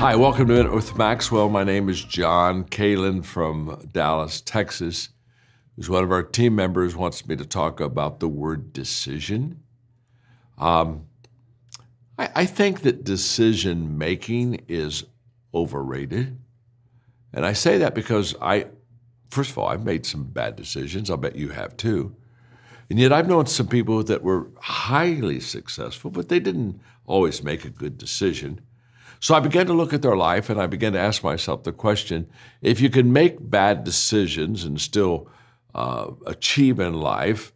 Hi, welcome to Minute with Maxwell. My name is John Kalin from Dallas, Texas. Who's one of our team members wants me to talk about the word decision. Um, I, I think that decision making is overrated. And I say that because I, first of all, I've made some bad decisions. I'll bet you have too. And yet I've known some people that were highly successful, but they didn't always make a good decision. So I began to look at their life and I began to ask myself the question if you can make bad decisions and still uh, achieve in life,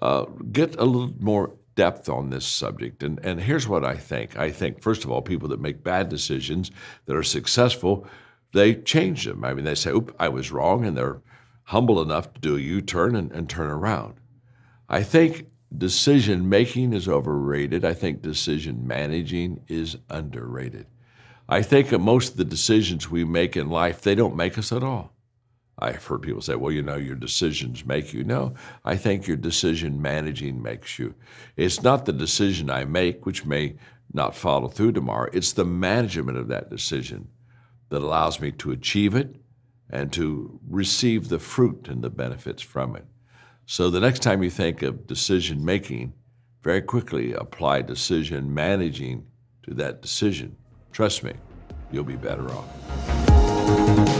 uh, get a little more depth on this subject. And, and here's what I think I think, first of all, people that make bad decisions that are successful, they change them. I mean, they say, oop, I was wrong, and they're humble enough to do a U turn and, and turn around. I think decision making is overrated. I think decision managing is underrated. I think that most of the decisions we make in life, they don't make us at all. I've heard people say, well, you know, your decisions make you. No, I think your decision managing makes you. It's not the decision I make, which may not follow through tomorrow. It's the management of that decision that allows me to achieve it and to receive the fruit and the benefits from it. So the next time you think of decision making, very quickly apply decision managing to that decision. Trust me, you'll be better off.